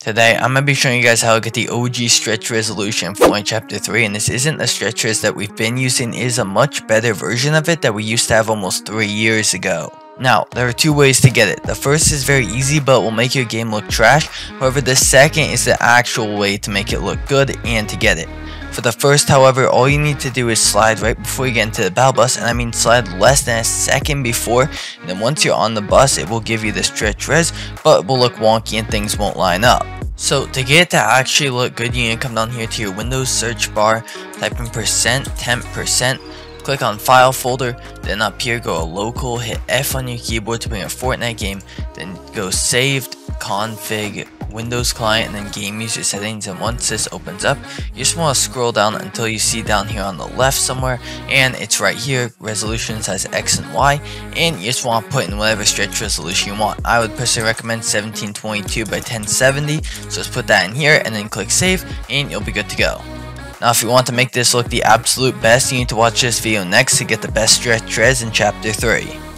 Today, I'm going to be showing you guys how to get the OG stretch resolution for chapter 3 and this isn't the stretch res that we've been using, it is a much better version of it that we used to have almost 3 years ago. Now, there are two ways to get it. The first is very easy but will make your game look trash, however the second is the actual way to make it look good and to get it. For the first, however, all you need to do is slide right before you get into the battle bus, and I mean slide less than a second before, and then once you're on the bus, it will give you the stretch res, but it will look wonky and things won't line up. So to get it to actually look good, you need to come down here to your Windows search bar, type in percent temp percent, click on file folder, then up here go local, hit F on your keyboard to bring a Fortnite game, then go saved, config, Windows client and then game user settings and once this opens up you just want to scroll down until you see down here on the left somewhere and it's right here resolution size X and Y and you just want to put in whatever stretch resolution you want. I would personally recommend 1722 by 1070 so let's put that in here and then click save and you'll be good to go. Now if you want to make this look the absolute best you need to watch this video next to get the best stretch res in chapter 3.